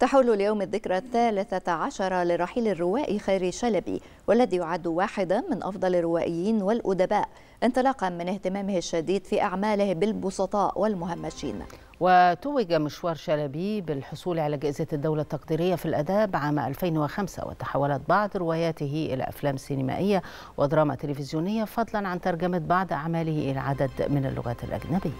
تحول اليوم الذكرى الثالثة عشر لرحيل الروائي خيري شلبي والذي يعد واحدا من أفضل الروائيين والأدباء. انطلاقا من اهتمامه الشديد في أعماله بالبسطاء والمهمشين. وتوج مشوار شلبي بالحصول على جائزة الدولة التقديرية في الأداب عام 2005 وتحولت بعض رواياته إلى أفلام سينمائية ودراما تلفزيونية فضلا عن ترجمة بعض أعماله إلى عدد من اللغات الأجنبية.